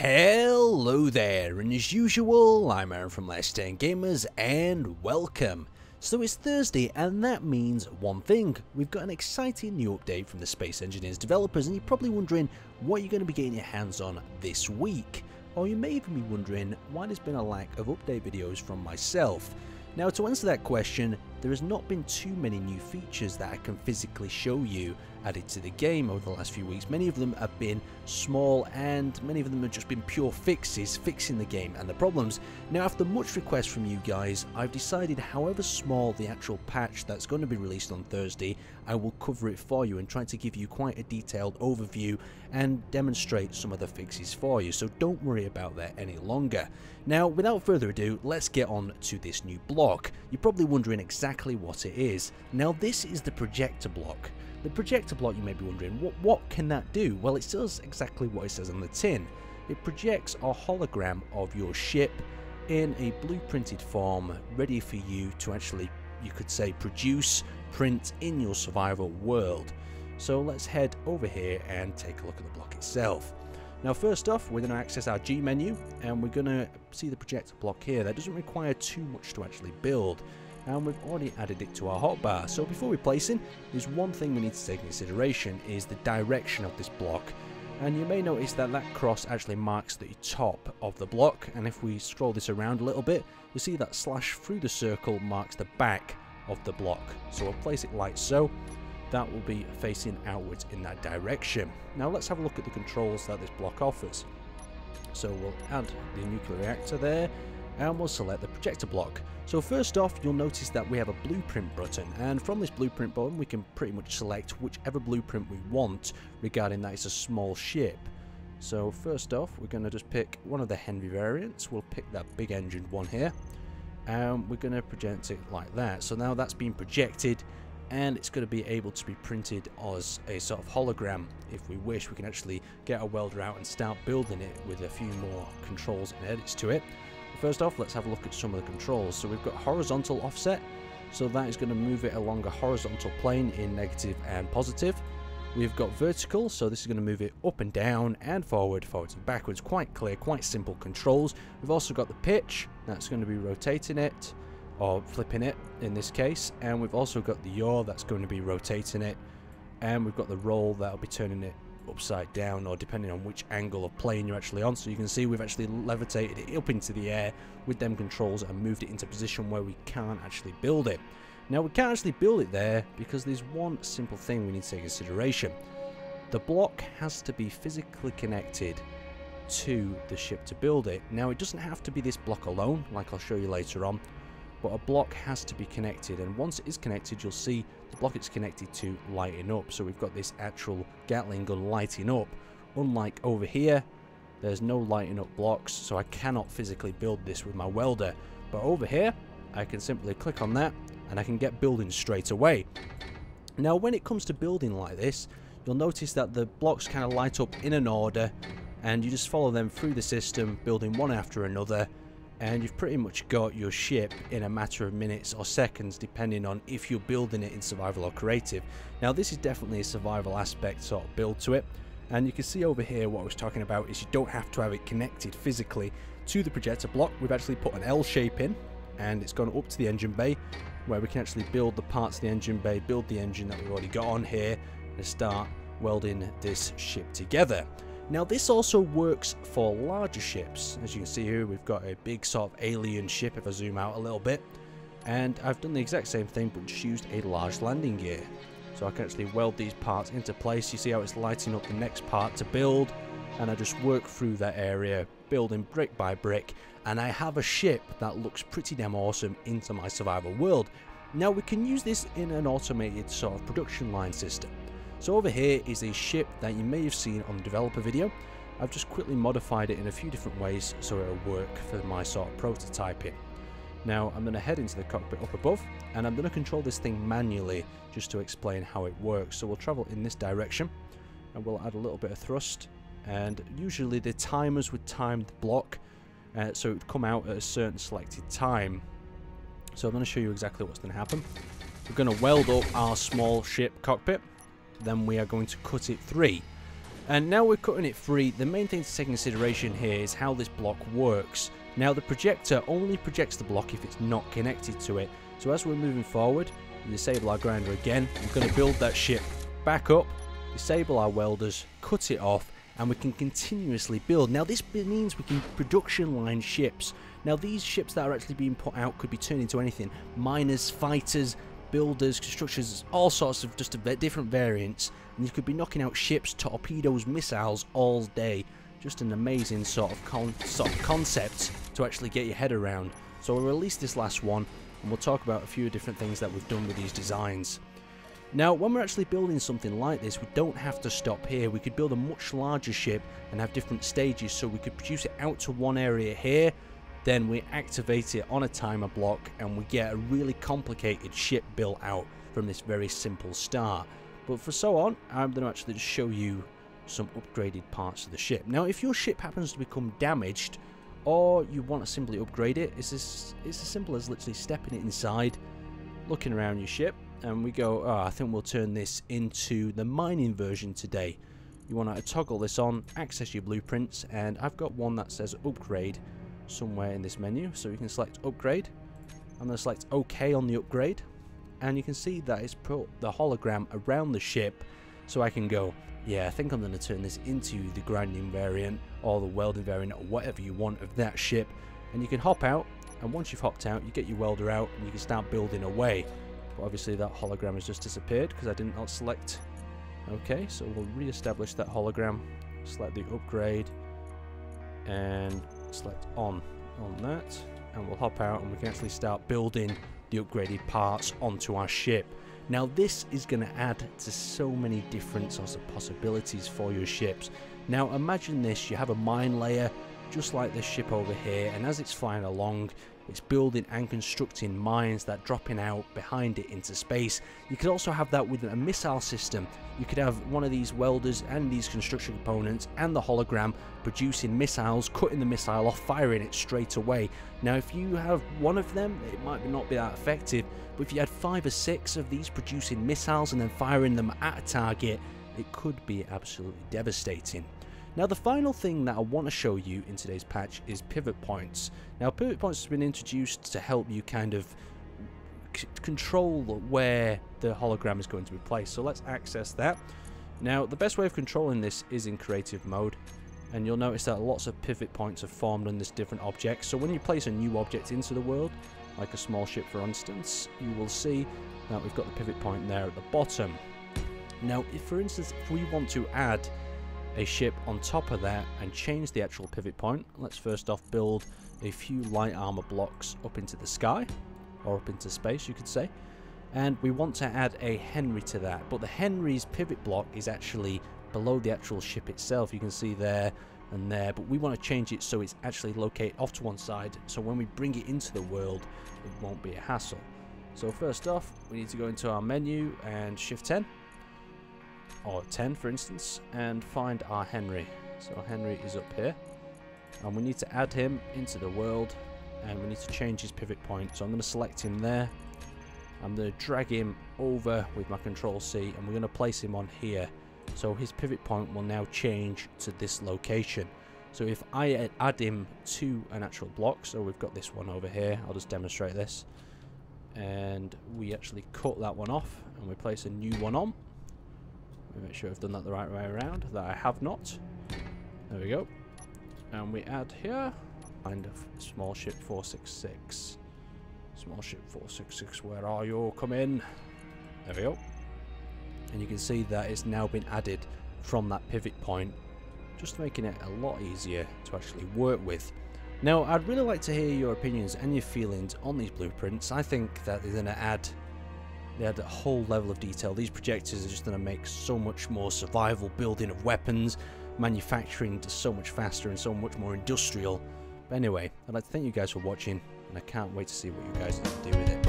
Hello there, and as usual, I'm Aaron from Last Stand Gamers, and welcome. So it's Thursday, and that means one thing. We've got an exciting new update from the Space Engineers developers, and you're probably wondering what you're going to be getting your hands on this week. Or you may even be wondering why there's been a lack of update videos from myself. Now to answer that question, there has not been too many new features that I can physically show you added to the game over the last few weeks. Many of them have been small and many of them have just been pure fixes, fixing the game and the problems. Now after much request from you guys, I've decided however small the actual patch that's going to be released on Thursday, I will cover it for you and try to give you quite a detailed overview and demonstrate some of the fixes for you, so don't worry about that any longer. Now without further ado, let's get on to this new block. You're probably wondering exactly what it is. Now this is the projector block. The projector block, you may be wondering, what, what can that do? Well, it does exactly what it says on the tin. It projects a hologram of your ship in a blueprinted form, ready for you to actually, you could say, produce, print in your survival world. So let's head over here and take a look at the block itself. Now first off, we're going to access our G menu and we're going to see the projector block here. That doesn't require too much to actually build and we've already added it to our hotbar. So before we place it, there's one thing we need to take into consideration is the direction of this block. And you may notice that that cross actually marks the top of the block and if we scroll this around a little bit, you'll see that slash through the circle marks the back of the block. So we'll place it like so. That will be facing outwards in that direction. Now let's have a look at the controls that this block offers. So we'll add the nuclear reactor there and we'll select the projector block. So first off, you'll notice that we have a blueprint button, and from this blueprint button we can pretty much select whichever blueprint we want regarding that it's a small ship. So first off, we're going to just pick one of the Henry variants, we'll pick that big engine one here, and we're going to project it like that. So now that's been projected, and it's going to be able to be printed as a sort of hologram if we wish we can actually get a welder out and start building it with a few more controls and edits to it First off, let's have a look at some of the controls. So we've got horizontal offset, so that is going to move it along a horizontal plane in negative and positive. We've got vertical, so this is going to move it up and down and forward, forwards and backwards. Quite clear, quite simple controls. We've also got the pitch, that's going to be rotating it, or flipping it in this case. And we've also got the yaw, that's going to be rotating it. And we've got the roll, that'll be turning it upside down or depending on which angle of plane you're actually on. So you can see we've actually levitated it up into the air with them controls and moved it into position where we can't actually build it. Now we can't actually build it there because there's one simple thing we need to take consideration. The block has to be physically connected to the ship to build it. Now it doesn't have to be this block alone, like I'll show you later on, but a block has to be connected and once it is connected you'll see the block it's connected to lighting up. So we've got this actual Gatling gun lighting up. Unlike over here there's no lighting up blocks so I cannot physically build this with my welder. But over here I can simply click on that and I can get building straight away. Now when it comes to building like this you'll notice that the blocks kind of light up in an order and you just follow them through the system building one after another and you've pretty much got your ship in a matter of minutes or seconds depending on if you're building it in survival or creative. Now this is definitely a survival aspect sort of build to it and you can see over here what I was talking about is you don't have to have it connected physically to the projector block. We've actually put an L shape in and it's gone up to the engine bay where we can actually build the parts of the engine bay, build the engine that we've already got on here and start welding this ship together. Now this also works for larger ships. As you can see here, we've got a big sort of alien ship if I zoom out a little bit. And I've done the exact same thing but just used a large landing gear. So I can actually weld these parts into place. You see how it's lighting up the next part to build. And I just work through that area, building brick by brick. And I have a ship that looks pretty damn awesome into my survival world. Now we can use this in an automated sort of production line system. So over here is a ship that you may have seen on the developer video. I've just quickly modified it in a few different ways so it'll work for my sort of prototyping. Now I'm going to head into the cockpit up above and I'm going to control this thing manually just to explain how it works. So we'll travel in this direction and we'll add a little bit of thrust and usually the timers would time the block uh, so it would come out at a certain selected time. So I'm going to show you exactly what's going to happen. We're going to weld up our small ship cockpit then we are going to cut it three. And now we're cutting it free, the main thing to take consideration here is how this block works. Now the projector only projects the block if it's not connected to it. So as we're moving forward, we disable our grinder again, we're going to build that ship back up, disable our welders, cut it off, and we can continuously build. Now this means we can production line ships. Now these ships that are actually being put out could be turned into anything. Miners, fighters, builders, constructors, all sorts of just different variants. And you could be knocking out ships, torpedoes, missiles all day. Just an amazing sort of, sort of concept to actually get your head around. So we'll release this last one and we'll talk about a few different things that we've done with these designs. Now, when we're actually building something like this, we don't have to stop here. We could build a much larger ship and have different stages, so we could produce it out to one area here, then we activate it on a timer block, and we get a really complicated ship built out from this very simple start. But for so on, I'm going to actually just show you some upgraded parts of the ship. Now, if your ship happens to become damaged, or you want to simply upgrade it, it's as, it's as simple as literally stepping it inside, looking around your ship, and we go, oh, I think we'll turn this into the mining version today. You want to toggle this on, access your blueprints, and I've got one that says upgrade somewhere in this menu. So you can select upgrade. I'm going to select OK on the upgrade. And you can see that it's put the hologram around the ship. So I can go, yeah, I think I'm going to turn this into the grinding variant or the welding variant or whatever you want of that ship. And you can hop out. And once you've hopped out, you get your welder out and you can start building away. But obviously that hologram has just disappeared because I did not select. Okay, so we'll re-establish that hologram. Select the upgrade. And select on on that and we'll hop out and we can actually start building the upgraded parts onto our ship. Now this is going to add to so many different sorts of possibilities for your ships. Now imagine this, you have a mine layer just like this ship over here and as it's flying along it's building and constructing mines that dropping out behind it into space. You could also have that with a missile system. You could have one of these welders and these construction components and the hologram producing missiles, cutting the missile off, firing it straight away. Now if you have one of them, it might not be that effective, but if you had five or six of these producing missiles and then firing them at a target, it could be absolutely devastating. Now the final thing that I want to show you in today's patch is pivot points. Now pivot points has been introduced to help you kind of control where the hologram is going to be placed. So let's access that. Now the best way of controlling this is in creative mode and you'll notice that lots of pivot points are formed on this different object. So when you place a new object into the world, like a small ship for instance, you will see that we've got the pivot point there at the bottom. Now if for instance if we want to add a ship on top of that and change the actual pivot point. Let's first off build a few light armor blocks up into the sky, or up into space you could say. And we want to add a Henry to that, but the Henry's pivot block is actually below the actual ship itself. You can see there and there, but we want to change it so it's actually located off to one side, so when we bring it into the world, it won't be a hassle. So first off, we need to go into our menu and Shift 10, or 10 for instance, and find our Henry. So Henry is up here, and we need to add him into the world, and we need to change his pivot point. So I'm going to select him there. I'm going to drag him over with my Control C, and we're going to place him on here. So his pivot point will now change to this location. So if I add him to an actual block, so we've got this one over here, I'll just demonstrate this. And we actually cut that one off, and we place a new one on make sure I've done that the right way around, that I have not. There we go. And we add here, find a small ship 466. Small ship 466, where are you? Come in. There we go. And you can see that it's now been added from that pivot point, just making it a lot easier to actually work with. Now, I'd really like to hear your opinions and your feelings on these blueprints. I think that they're going to add they had a whole level of detail. These projectors are just going to make so much more survival building of weapons, manufacturing so much faster and so much more industrial. But anyway, I'd like to thank you guys for watching, and I can't wait to see what you guys do with